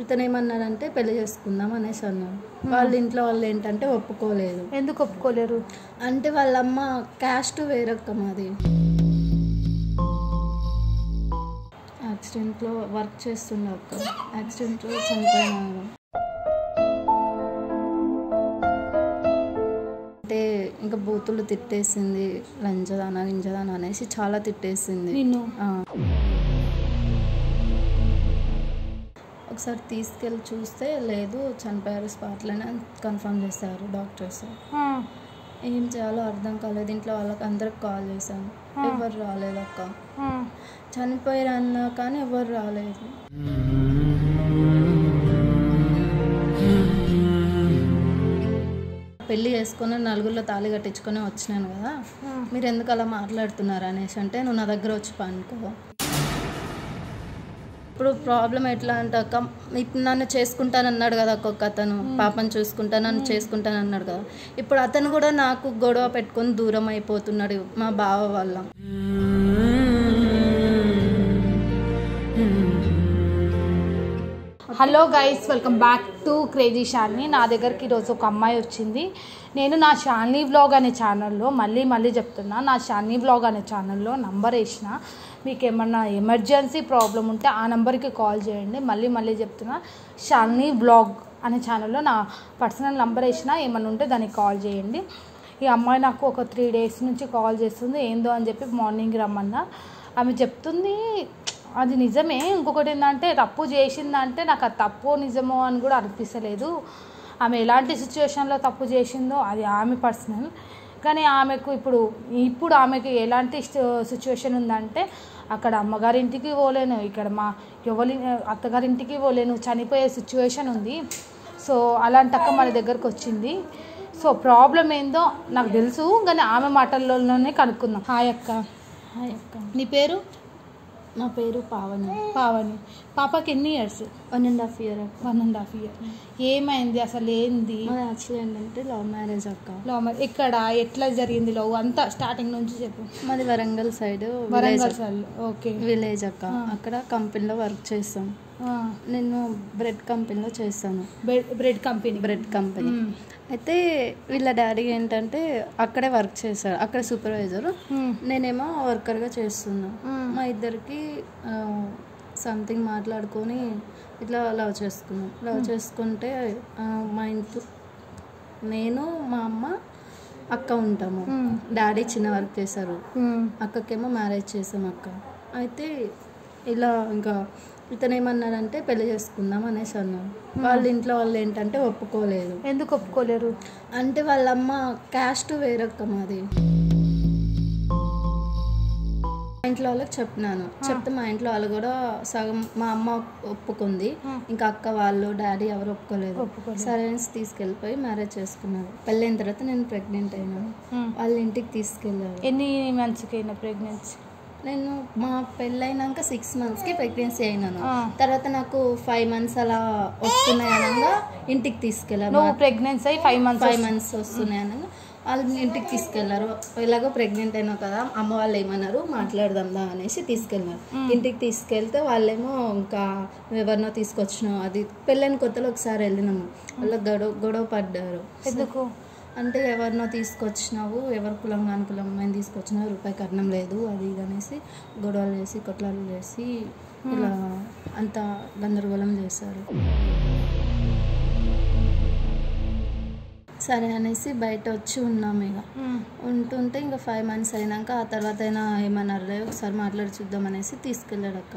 ఇతను ఏమన్నాడంటే పెళ్ళి చేసుకుందాం అనేసి అన్నాడు. వాళ్ళ ఇంట్లో వాళ్ళు ఏంటంటే ఒప్పుకోలేదు. ఎందుకు ఒప్పుకోలేరు? అంటే వాళ్ళమ్మ క్యాస్ట్ వేరొక్క మాది. యాక్సిడెంట్లో వర్క్ చేస్తుండే అక్క. యాక్సిడెంట్లో చనిపోయినాడు అంటే ఇంకా బూతులు తిట్టేసింది లంచదాన నింజదాన అనేసి చాలా తిట్టేసింది. నిన్ను? ఒకసారి తీసుకెళ్ళి చూస్తే లేదు చనిపోయారు స్పాట్లోనే కన్ఫర్మ్ చేశారు డాక్టర్స్. ఏం చేయాలో అర్థం కాలేదు. ఇంట్లో వాళ్ళకి అందరికి కాల్ చేశాను. ఎవరు రాలేదు అక్క. చనిపోయారు అన్నా కానీ ఎవరు రాలేదు. పెళ్ళి చేసుకొని నలుగురిలో తాళి కట్టించుకొని వచ్చినాను కదా. మీరు ఎందుకు అలా మాట్లాడుతున్నారు అనేసి అంటే నువ్వు నా దగ్గర వచ్చి పనుకో. ఇప్పుడు ప్రాబ్లం ఎట్లా అంటే అక్క ఇప్పుడు నన్ను చేసుకుంటానన్నాడు కదా ఒక్కొక్క అతను పాపను చూసుకుంటాను నన్ను చేసుకుంటాను అన్నాడు కదా. ఇప్పుడు అతను కూడా నాకు గొడవ పెట్టుకొని దూరం అయిపోతున్నాడు మా బావ వల్ల. Hello guys welcome back to crazy Shalini. నా దగ్గరికి ఈరోజు ఒక అమ్మాయి వచ్చింది. నేను నా షాలిని వ్లాగ్ అనే ఛానల్లో మళ్ళీ మళ్ళీ చెప్తున్నా. నా షాలిని వ్లాగ్ అనే ఛానల్లో నంబర్ వేసిన. మీకు ఏమన్నా ఎమర్జెన్సీ ప్రాబ్లం ఉంటే ఆ నెంబర్కి కాల్ చేయండి. మళ్ళీ మళ్ళీ చెప్తున్నా షాలిని బ్లాగ్ అనే ఛానల్లో నా పర్సనల్ నంబర్ వేసినా ఏమన్నా ఉంటే దానికి కాల్ చేయండి. ఈ అమ్మాయి నాకు ఒక త్రీ డేస్ నుంచి కాల్ చేస్తుంది. ఏందో అని చెప్పి మార్నింగ్ రమ్మన్నా. ఆమె చెప్తుంది అది నిజమే. ఇంకొకటి ఏంటంటే తప్పు చేసిందంటే నాకు అది తప్పు నిజమో అని కూడా అనిపిస్తలేదు. ఆమె ఎలాంటి సిచ్యువేషన్లో తప్పు చేసిందో అది ఆమె పర్సనల్. కానీ ఆమెకు ఇప్పుడు ఇప్పుడు ఆమెకు ఎలాంటి సిచ్యువేషన్ ఉందంటే అక్కడ అమ్మగారింటికి పోలేను. ఇక్కడ మా ఎవరి అత్తగారింటికి పోలేను. చనిపోయే సిచ్యువేషన్ ఉంది. సో అలాంటక్క మన దగ్గరకు వచ్చింది. సో ప్రాబ్లం ఏందో నాకు తెలుసు. కానీ ఆమె మాటల్లోనే కనుక్కుందాం. హాయ్ అక్క. హాయ్ అక్క. నీ పేరు? నా పేరు పావని. పావని. పాపకి ఎన్ని years one and half year one and half year ఏమైంది? అసలు ఏంది? యాక్చువల్లీ ఏంటంటే లవ్ మ్యారేజ్ అక్క. లవ్ మ్యారేజ్ ఎక్కడ? ఎట్లా జరిగింది లవ్ అంతా స్టార్టింగ్ నుంచి చెప్పు. మాది Warangal side Warangal side okay. Village అక్క. అక్కడ కంపెనీలో వర్క్ చేస్తాం. నేను బ్రెడ్ కంపెనీలో చేస్తాను. బ్రెడ్ కంపెనీ బ్రెడ్ కంపెనీ అయితే వీళ్ళ డాడీ ఏంటంటే అక్కడే వర్క్ చేశారు అక్కడ సూపర్వైజర్. నేనేమో వర్కర్గా చేస్తున్నా. మా ఇద్దరికి సంథింగ్ మాట్లాడుకొని ఇట్లా లవ్ చేసుకున్నాం. లవ్ చేసుకుంటే మా ఇంట్లో నేను మా అమ్మ అక్క ఉంటాము. డాడీ చిన్న వర్క్ చేశారు. అక్కకేమో మ్యారేజ్ చేసాం అక్క. అయితే ఇలా ఇంకా ఇతను ఏమన్నాడంటే పెళ్ళి చేసుకుందాం అనేసి అన్నాడు. వాళ్ళ ఇంట్లో వాళ్ళు ఏంటంటే ఒప్పుకోలేదు. ఎందుకు ఒప్పుకోలేరు? అంటే వాళ్ళమ్మ క్యాస్ట్ వేరొక్క మాది. మా ఇంట్లో వాళ్ళకి చెప్పినాను. చెప్తే మా ఇంట్లో వాళ్ళు కూడా సగం మా అమ్మ ఒప్పుకుంది. ఇంకా అక్క వాళ్ళు డాడీ ఎవరు ఒప్పుకోలేదు. సరే అనేసి తీసుకెళ్ళిపోయి మ్యారేజ్ చేసుకున్నారు. పెళ్ళైన తర్వాత నేను ప్రెగ్నెంట్ అయినాను. వాళ్ళ ఇంటికి తీసుకెళ్ళారు. ఎన్ని మంత్స్కి అయినా ప్రెగ్నెన్సీ నేను మా పెళ్ళైనాక సిక్స్ మంత్స్కి ప్రెగ్నెన్సీ అయినాను. తర్వాత నాకు ఫైవ్ మంత్స్ అలా వస్తున్నాయి అనగా ఇంటికి తీసుకెళ్ళారు నువ్వు ప్రెగ్నెన్సీ అయ్యి ఫైవ్ మంత్స్ ఫైవ్ మంత్స్ వస్తున్నాయి అనగా. వాళ్ళు ఇంటికి తీసుకెళ్ళారు. ఎలాగో ప్రెగ్నెంట్ అయినావు కదా అమ్మ వాళ్ళు ఏమన్నారు? మాట్లాడదాందా అనేసి తీసుకెళ్ళారు ఇంటికి తీసుకెళ్తే వాళ్ళేమో ఇంకా ఎవరినో తీసుకొచ్చినావు. అది పెళ్ళైన కొత్తలో ఒకసారి వెళ్ళినాము. వాళ్ళ గొడవ గొడవ పడ్డారు. ఎందుకు? అంటే ఎవరినో తీసుకొచ్చినావు ఎవరి కులం కాని కులం రూపాయి కట్నం లేదు అది ఇది అనేసి గొడవలు చేసి కొట్లాలు చేసి ఇలా అంత గందరగోళం చేశారు. సరే అనేసి బయట వచ్చి ఉన్నాం ఇక. ఉంటుంటే ఇంకా ఫైవ్ మంత్స్ అయినాక ఆ తర్వాత అయినా ఏమన్నారు "రే, ఒకసారి మాట్లాడి చూద్దాం అనేసి తీసుకెళ్ళాడు అక్క.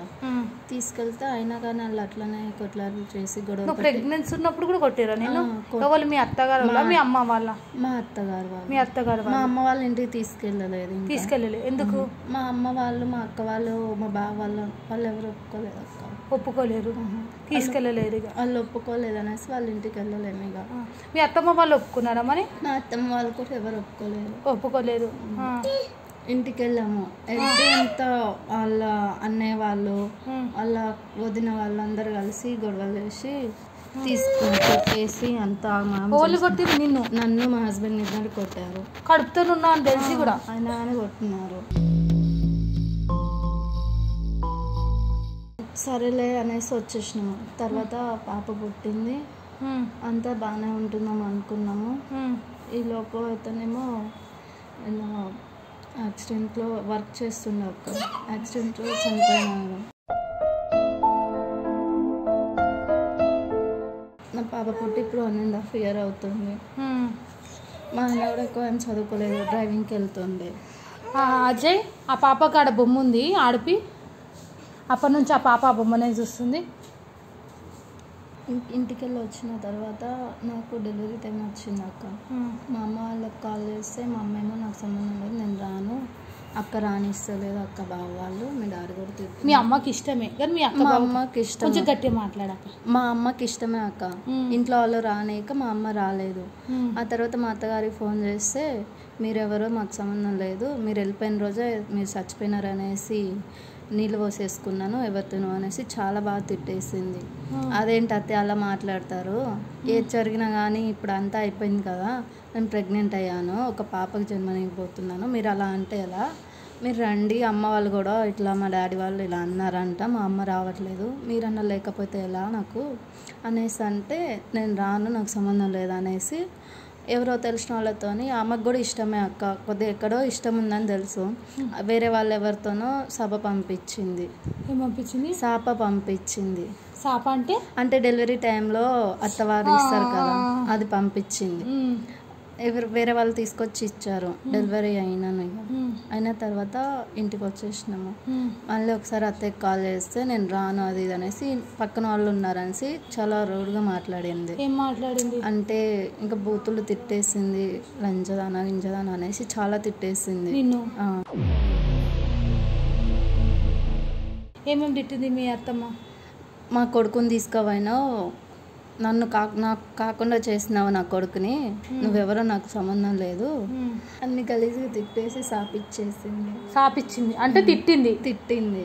తీసుకెళ్తే అయినా కానీ వాళ్ళు అట్లనే కొట్లాలు చేసి గొడవ ప్రెగ్నెన్సీ ఉన్నప్పుడు కూడా కొట్టిరా నేను ఎవరు మీ అత్తగారు వాళ్ళ మీ అమ్మ వాళ్ళ? మా అత్తగారు వాళ్ళు. మీ అత్తగారు మా వాళ్ళ. అమ్మ వాళ్ళ ఇంటికి తీసుకెళ్ళలేదు ఇంకా. తీసుకెళ్ళలే ఎందుకు? మా అమ్మ వాళ్ళు మా అక్క వాళ్ళు మా బావ వాళ్ళు వాళ్ళు ఎవరు ఒప్పుకోలేదు అక్క. ఒప్పుకోలేరు. తీసుకెళ్ళలేరు ఇక. వాళ్ళు ఒప్పుకోలేదు అనేసి వాళ్ళ ఇంటికి వెళ్ళలేము ఇక. మీ అత్తమ్మ వాళ్ళు ఒప్పుకున్నారా మరి? మా అత్తమ్మ వాళ్ళు కూడా ఎవరు ఒప్పుకోలేరు. ఆ. ఇంటికి వెళ్ళాము. వెళ్తే ఇంత వాళ్ళ అన్నయ్య వాళ్ళు. వాళ్ళ వదిన వాళ్ళందరూ కలిసి గొడవలు చేసి తీసుకొని కొట్టేసి అంతా ఓళ్ళు కొట్టిరు నిన్ను? నన్ను మా హస్బెండ్ ఇద్దరు కొట్టారు. కడుపుతో ఉన్నా అని తెలిసి కూడా. ఆయన ఆయన సరేలే అనేసి వచ్చేసినాము. తర్వాత పాప పుట్టింది. అంతా బాగానే ఉంటున్నాం అనుకున్నాము. ఈ లోపు అతనేమో ఇలా యాక్సిడెంట్లో వర్క్ చేస్తుండే ఒక యాక్సిడెంట్లో చనిపోయినాడు. నా పాప పుట్టి ఇప్పుడు వన్ అండ్ హాఫ్ ఇయర్ అవుతుంది. మా ఆయన కూడా ఎక్కువ ఏం చదువుకోలేదు డ్రైవింగ్కి వెళ్తుండే. ఆ, అజయ్ ఆ పాపకు ఆడ బొమ్మ ఉంది ఆడిపి. అప్పటి నుంచి ఆ పాప ఆ బొమ్మనే చూస్తుంది. ఇం- ఇంటికి వెళ్ళి వచ్చిన తర్వాత నాకు డెలివరీ టైం వచ్చింది అక్క. మా అమ్మ వాళ్ళకి కాల్ చేస్తే మా అమ్మ ఏమో నాకు సంబంధం లేదు నేను రాను. అక్క రానిస్తలేదు అక్క బావ వాళ్ళు మీ డాడీ కూడా మీ అమ్మకి ఇష్టమే. కానీ మీ అక్క మా అమ్మకి ఇష్టం కొంచెం గట్టిగా మాట్లాడక మా అమ్మకి ఇష్టమే అక్క. ఇంట్లో వాళ్ళు రానేక మా అమ్మ రాలేదు. ఆ తర్వాత మా అత్తగారికి ఫోన్ చేస్తే మీరెవరో మాకు సంబంధం లేదు మీరు వెళ్ళిపోయిన రోజే మీరు చచ్చిపోయినారు అనేసి నీళ్ళు పోసేసుకున్నాను ఎవరితోనో అనేసి చాలా బాగా తిట్టేసింది. అదేంటి అత్తే అలా మాట్లాడతారు? ఏది జరిగినా కానీ ఇప్పుడు అంతా అయిపోయింది కదా నేను ప్రెగ్నెంట్ అయ్యాను ఒక పాపకు జన్మనిపోతున్నాను మీరు అలా అంటే ఎలా? మీరు రండి అమ్మ వాళ్ళు కూడా ఇట్లా మా డాడీ వాళ్ళు ఇలా అన్నారంట మా అమ్మ రావట్లేదు మీరన్నా లేకపోతే ఎలా నాకు? అనేసి అంటే నేను రాను నాకు సంబంధం లేదు అనేసి ఎవరో తెలిసిన వాళ్ళతోని ఆమెకు కూడా ఇష్టమే అక్క. కొద్దిగా ఎక్కడో ఇష్టం ఉందని తెలుసు. వేరే వాళ్ళు ఎవరితోనో సభ పంపించింది. ఏం పంపించింది? సాప పంపించింది. సాప అంటే? అంటే డెలివరీ టైంలో అత్తవారు ఇస్తారు కదా అది పంపించింది. ఎవరు వేరే వాళ్ళు తీసుకొచ్చి ఇచ్చారు. డెలివరీ అయినాను ఇక. ఉమ్, అయిన తర్వాత ఇంటికి వచ్చేసినాము. ఉమ్, మళ్ళీ ఒకసారి అత్తయ్యకి కాల్ చేస్తే నేను రాను అది ఇది అనేసి పక్కన వాళ్ళు ఉన్నారనేసి చాలా రూడ్గా మాట్లాడింది. ఏం మాట్లాడింది? అంటే ఇంకా బూతులు తిట్టేసింది లంచదాన గింజదాన అనేసి చాలా తిట్టేసింది. ఏమేమి తిట్టింది మీ అత్తమ్మ? మా కొడుకుని తీసుకుపోయినావు నన్ను కా నాకు కాకుండా చేసినావు నా కొడుకుని. నువ్వెవరో నాకు సంబంధం లేదు. అన్ని గలీజ్గా తిట్టేసి సాపిచ్చేసింది. సాపిచ్చింది. అంటే తిట్టింది? తిట్టింది.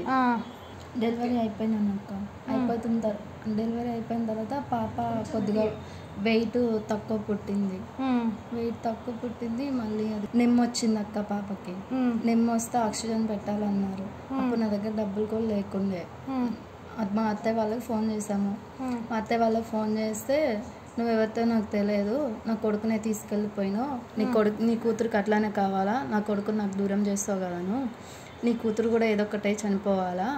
డెలివరీ అయిపోయినాను అక్క అయిపోతున్న తర్వాత డెలివరీ అయిపోయిన తర్వాత పాప కొద్దిగా వెయిట్ తక్కువ పుట్టింది. వెయిట్ తక్కువ పుట్టింది మళ్ళీ అది నెమ్మ వచ్చింది అక్క పాపకి. నెమ్మ వస్తే ఆక్సిజన్ పెట్టాలన్నారు. అప్పుడు నా దగ్గర డబ్బులు కూడా లేకుండే. మా అత్తయ్య వాళ్ళకి ఫోన్ చేశాము. మా అత్తయ్య వాళ్ళకి ఫోన్ చేస్తే నువ్వు ఎవరితో నాకు తెలియదు. నా కొడుకునే తీసుకెళ్ళిపోయినావు నీ కొడుకు నీ కూతురికి అట్లానే కావాలా? నా కొడుకు నాకు దూరం చేస్తావు కదా నువ్వు నీ కూతురు కూడా ఏదో ఒకటే చనిపోవాలా?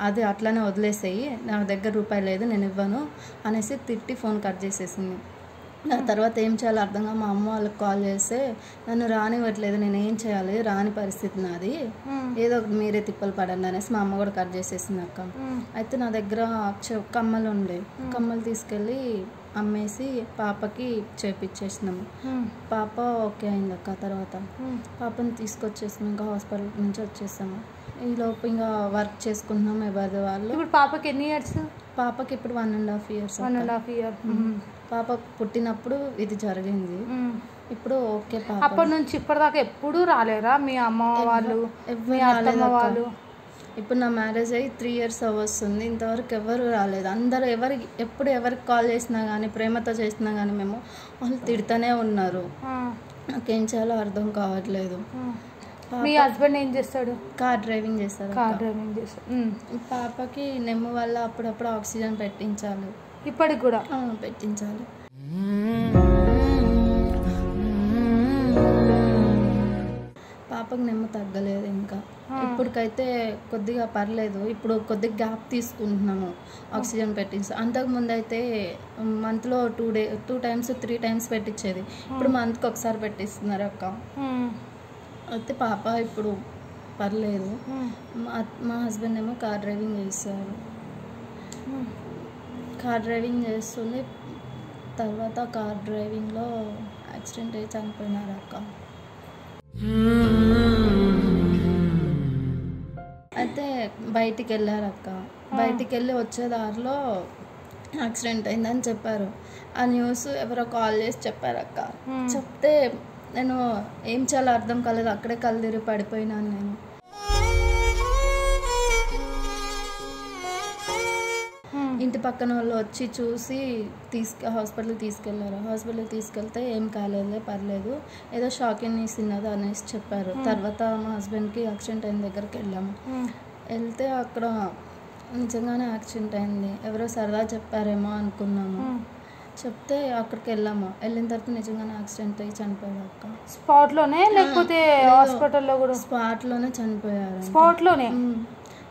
అది అట్లానే వదిలేసేయి. నా దగ్గర రూపాయి లేదు నేను ఇవ్వను అనేసి తిట్టి ఫోన్ కట్ చేసేసింది. ఆ తర్వాత ఏం చేయాలో అర్థంగా మా అమ్మ వాళ్ళకి కాల్ చేస్తే నన్ను రానివ్వట్లేదు నేను ఏం చేయాలి రాని పరిస్థితి నాది. ఏదో ఒకటి మీరే తిప్పలు పడండి అనేసి మా అమ్మ కూడా కట్ చేసేసింది అక్క. అయితే నా దగ్గర కమ్మలు ఉండే. కమ్మలు తీసుకెళ్ళి అమ్మేసి పాపకి చేపించేసినాము పాప ఓకే అయింది అక్క తర్వాత. పాపని తీసుకొచ్చేసాము ఇంకా హాస్పిటల్ నుంచి వచ్చేసాము. ఈ లోపు ఇంకా వర్క్ చేసుకుంటున్నాం ఎవరి వాళ్ళు. ఇప్పుడు పాపకి ఎన్ని ఇయర్స్? పాపకి ఇప్పుడు one and half years one and half year. పాప పుట్టినప్పుడు ఇది జరిగింది. ఇప్పుడు ఓకే పాప. అప్పటి నుంచి ఇప్పటిదాకా ఎప్పుడూ రాలేరా? మీ అమ్మ వాళ్ళు మీ అత్తమ్మ. వాళ్ళు? ఇప్పుడు నా మ్యారేజ్ అయ్యి త్రీ ఇయర్స్ వస్తుంది ఇంతవరకు ఎవరు రాలేదు. అందరూ ఎవరికి ఎప్పుడు ఎవరికి కాల్ చేసినా కానీ ప్రేమతో చేసినా కానీ మేము వాళ్ళు తిడుతూనే ఉన్నారు. నాకేం చేయాలో అర్థం కావట్లేదు. మీ హస్బెండ్ ఏం చేస్తాడు? కార్ డ్రైవింగ్ చేస్తారు కార్. డ్రైవింగ్ చేస్తాడు. పాపకి నెమ్ము వల్ల అప్పుడప్పుడు ఆక్సిజన్ పెట్టించాలి. ఇప్పటికి కూడా. పెట్టించాలి. పాపకి నెమ్మ తగ్గలేదు ఇంకా. ఇప్పటికైతే కొద్దిగా పర్లేదు. ఇప్పుడు కొద్దిగా గ్యాప్ తీసుకుంటున్నాము. ఆక్సిజన్ పెట్టించి అంతకు ముందు అయితే మంత్లో two day two times three times పెట్టించేది ఇప్పుడు మంత్కి ఒకసారి పెట్టిస్తున్నారు అక్క. అయితే పాప ఇప్పుడు పర్లేదు. మా మా హస్బెండ్ ఏమో కార్ డ్రైవింగ్ చేస్తారు. కార్ డ్రైవింగ్ చేస్తుంది తర్వాత కార్ డ్రైవింగ్లో యాక్సిడెంట్ అయ్యి చనిపోయినారు అక్క. అయితే బయటికి వెళ్ళారు అక్క. బయటికి వెళ్ళి వచ్చే దారిలో యాక్సిడెంట్ అయిందని చెప్పారు. ఆ న్యూస్ ఎవరో కాల్ చేసి చెప్పారు అక్క. చెప్తే నేను ఏం చేయాలో అర్థం కాలేదు. అక్కడే కళ్ళు తిరిగి పడిపోయినాను నేను. ఇంటి పక్కన వాళ్ళు వచ్చి చూసి తీసుకు హాస్పిటల్కి తీసుకెళ్ళారు హాస్పిటల్కి తీసుకెళ్తే ఏం కాలేదులే పర్లేదు. ఏదో షాకింగ్ ఇస్తున్నది అనేసి చెప్పారు. తర్వాత మా హస్బెండ్కి యాక్సిడెంట్ అయిన దగ్గరికి వెళ్ళాము. వెళ్తే అక్కడ నిజంగానే యాక్సిడెంట్ అయింది. ఎవరో సరదా చెప్పారేమో అనుకున్నాము. చెప్తే అక్కడికి వెళ్ళాము. వెళ్ళిన తర్వాత నిజంగానే యాక్సిడెంట్ అయ్యి చనిపోయాడు అక్క. స్పాట్లోనే లేకపోతే హాస్పిటల్లో కూడా? స్పాట్లోనే చనిపోయారు. స్పాట్లోనే?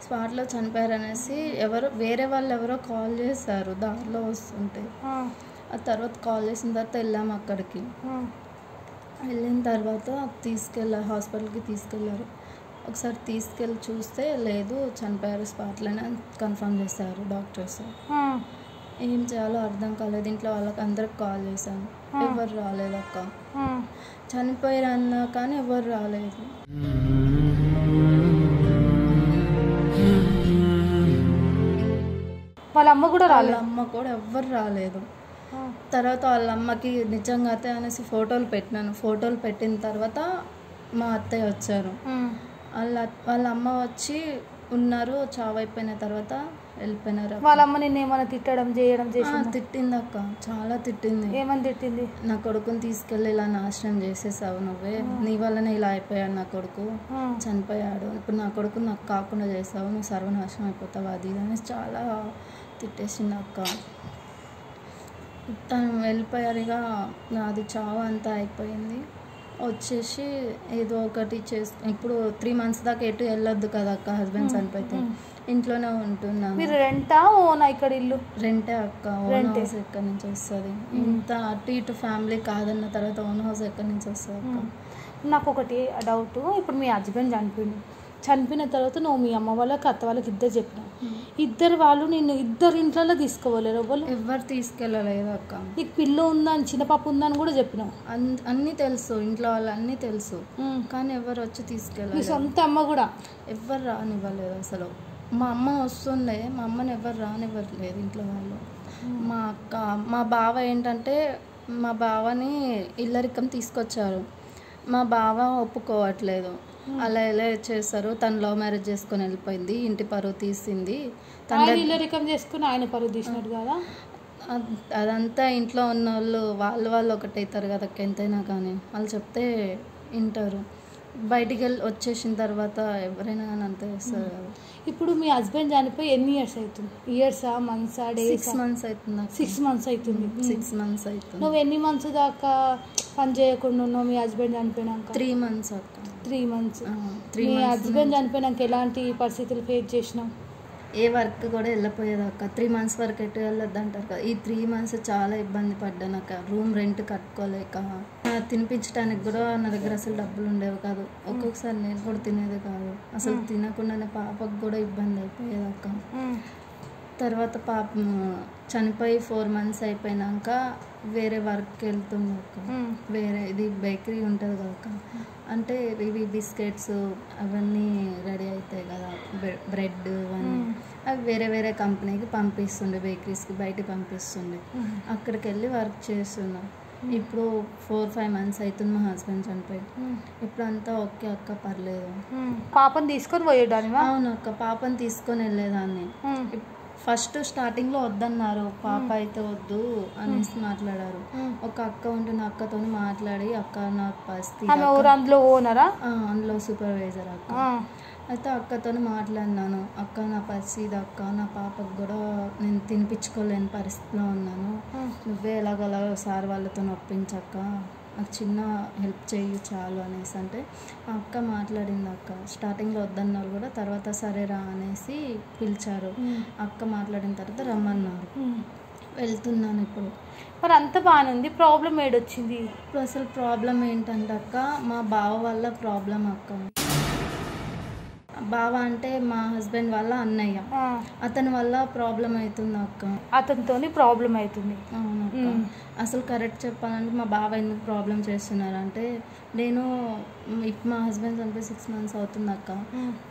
స్పాట్లో చనిపోయారు అనేసి ఎవరో వేరే వాళ్ళు ఎవరో కాల్ చేశారు దారిలో వస్తుంటే. ఆ. తర్వాత కాల్ చేసిన తర్వాత వెళ్ళాము అక్కడికి. వెళ్ళిన తర్వాత తీసుకెళ్ళారు హాస్పిటల్కి తీసుకెళ్ళారు. ఒకసారి తీసుకెళ్ళి చూస్తే లేదు చనిపోయారు స్పాట్లోనే కన్ఫర్మ్ చేశారు డాక్టర్స్. ఏం చేయాలో అర్థం కాలేదు ఇంట్లో వాళ్ళకి అందరికి కాల్ చేశాను. ఎవరు రాలేదు అక్క. చనిపోయారు అన్నా కానీ ఎవరు రాలేదు. వాళ్ళ అమ్మ కూడా రాలేదు? అమ్మ కూడా ఎవ్వరు రాలేదు. తర్వాత వాళ్ళ అమ్మకి నిజంగా అత్తయ్య అనేసి ఫోటోలు పెట్టినాను. ఫోటోలు పెట్టిన తర్వాత మా అత్తయ్య వచ్చారు. వాళ్ళ వాళ్ళ అమ్మ వచ్చి ఉన్నారు చావు అయిపోయిన తర్వాత వెళ్ళిపోయినారు వాళ్ళ అమ్మ నిన్ను ఏమైనా తిట్టడం చేయడం చేసి తిట్టింది అక్క చాలా తిట్టింది. ఏమని తిట్టింది? నా కొడుకుని తీసుకెళ్ళి ఇలా నాశనం చేసేసావు నువ్వే. నీ వల్లనే ఇలా అయిపోయాడు నా కొడుకు. చనిపోయాడు. ఇప్పుడు నా కొడుకు నాకు కాకుండా చేసావు. నువ్వు సర్వనాశనం అయిపోతావు. అది అనేసి చాలా తిట్టేసింది అక్క తను వెళ్ళిపోయారు ఇక నాది చావు అంతా అయిపోయింది. వచ్చేసి ఏదో ఒకటి చేసి ఇప్పుడు త్రీ మంత్స్ దాకా ఎటు వెళ్ళొద్దు కదా అక్క హస్బెండ్ చనిపోతే. ఇంట్లోనే ఉంటున్నాను. మీరు రెంటా ఓనా ఇక్కడ ఇల్లు? రెంటే అక్క ఓన్ హౌస్ ఎక్కడి నుంచి వస్తుంది. ఇంత అటు ఇటు ఫ్యామిలీ కాదన్న తర్వాత ఓన్ హౌస్ ఎక్కడి నుంచి వస్తుంది అక్క నాకు ఒకటి డౌట్ ఇప్పుడు మీ హస్బెండ్ చనిపోయింది చనిపోయిన తర్వాత నువ్వు మీ అమ్మ వాళ్ళకి అత్త వాళ్ళకి ఇద్దరు చెప్పినావు. ఇద్దరు వాళ్ళు నిన్ను ఇద్దరు ఇంట్లో తీసుకోవలేరు ఎవరు ఎవరు తీసుకెళ్ళలేదు అక్క. నీకు పిల్ల ఉందని చిన్న పాప ఉందని కూడా చెప్పినావు. అన్- అన్నీ తెలుసు ఇంట్లో వాళ్ళు అన్నీ తెలుసు. కానీ ఎవరు వచ్చి మీ తీసుకెళ్ళలేదు సొంత అమ్మ కూడా. ఎవ్వరు రానివ్వలేదు అసలు. మా అమ్మ వస్తుండే మా అమ్మని ఎవరు రానివ్వట్లేదు ఇంట్లో వాళ్ళు. మా అక్క మా బావ ఏంటంటే మా బావని ఇల్లరికం తీసుకొచ్చారు. మా బావ ఒప్పుకోవట్లేదు. అలా ఎలా చేస్తారు తను లవ్ మ్యారేజ్ చేసుకొని వెళ్ళిపోయింది ఇంటి పరువు తీసింది. తన చేసుకుని ఆయన పరుగు తీసినట్టు కదా? అద్- అదంతా ఇంట్లో ఉన్న వాళ్ళు వాళ్ళు వాళ్ళు ఒకటి అవుతారు కదా ఎంతైనా కానీ. వాళ్ళు చెప్తే వింటారు. బయటికి వెళ్ళి వచ్చేసిన తర్వాత ఎవరైనా కానీ అంతే చేస్తారు కదా. ఇప్పుడు మీ హస్బెండ్ చనిపోయి ఎన్ని ఇయర్స్ అవుతుంది? ఇయర్సా మంత్సా డేస్ సిక్స్ మంత్స్ అవుతుంది సిక్స్ మంత్స్ అవుతుంది. సిక్స్ మంత్స్ అవుతుంది. నువ్వు ఎన్ని మంత్స్ దాకా పని చేయకుండా ఉన్నావు మీ హస్బెండ్ చనిపోయినాక? త్రీ మంత్స్ అక్క. త్రీ మంత్స్ త్రీ మీ హస్బెండ్ చనిపోయినాక ఎలాంటి పరిస్థితులు ఫేస్ చేసినావు? ఏ వర్క్ కూడా వెళ్ళిపోయేది అక్క. త్రీ మంత్స్ వరకు ఎటు వెళ్ళొద్దు అంటారు కదా. ఈ త్రీ మంత్స్ చాలా ఇబ్బంది పడ్డాను అక్క. Room rent కట్టుకోలేక. తినిపించడానికి కూడా నా దగ్గర అసలు డబ్బులు ఉండేవి కాదు. ఒక్కొక్కసారి నేను కూడా తినేది కాదు. అసలు తినకుండానే పాపకు కూడా ఇబ్బంది అయిపోయేది అక్క. తర్వాత పాప చనిపోయి ఫోర్ మంత్స్ అయిపోయినాక వేరే వర్క్కి వెళ్తుంది అక్క. వేరే ఇది బేకరీ ఉంటుంది కదా అంటే ఇవి బిస్కెట్స్ అవన్నీ రెడీ అవుతాయి కదా బ్రె- బ్రెడ్ అవన్నీ. అవి వేరే వేరే కంపెనీకి పంపిస్తుండే బేకరీస్కి బయటికి పంపిస్తుండే. అక్కడికి వెళ్ళి వర్క్ చేస్తున్నా. ఇప్పుడు ఫోర్ ఫైవ్ మంత్స్ అవుతుంది మా హస్బెండ్ చనిపోయి. ఇప్పుడు అంతా ఓకే అక్క పర్లేదు. పాపని తీసుకొని పోయేదానివా? అవును అక్క పాపని తీసుకొని వెళ్ళేదాన్ని. ఫస్ట్ స్టార్టింగ్లో వద్దన్నారు. పాప అయితే వద్దు అనేసి మాట్లాడారు. ఒక అక్క ఉంటున్న అక్కతో మాట్లాడి అక్క నా పరిస్థితి అందులో ఓనరా? అందులో సూపర్వైజర్ అక్క. అయితే అక్కతో మాట్లాడినాను. అక్క నా పరిస్థితి అక్క నా పాపకు కూడా నేను తినిపించుకోలేని పరిస్థితిలో ఉన్నాను. నువ్వే ఎలాగలా సార్ వాళ్ళతో ఒప్పించక్క నాకు చిన్న హెల్ప్ చెయ్యి చాలు అనేసి అంటే ఆ అక్క మాట్లాడింది అక్క స్టార్టింగ్లో వద్దన్నారు కూడా తర్వాత సరేరా అనేసి పిలిచారు. అక్క మాట్లాడిన తర్వాత రమ్మన్నారు. వెళ్తున్నాను ఇప్పుడు. మరి అంత బాగానే ఉంది ప్రాబ్లం ఏడొచ్చింది? ఇప్పుడు అసలు ప్రాబ్లం ఏంటంటే అక్క మా బావ వల్ల ప్రాబ్లం అక్క. బావ అంటే మా హస్బెండ్ వాళ్ళ అన్నయ్య. అతని వల్ల ప్రాబ్లం అవుతుంది అక్క. అతనితోని ప్రాబ్లం అవుతుంది. అవును అసలు కరెక్ట్ చెప్పాలంటే మా బావ ఎందుకు ప్రాబ్లం చేస్తున్నారంటే నేను మ్, ఇప్పుడు మా హస్బెండ్ చనిపోయి సిక్స్ మంత్స్ అవుతుంది అక్క.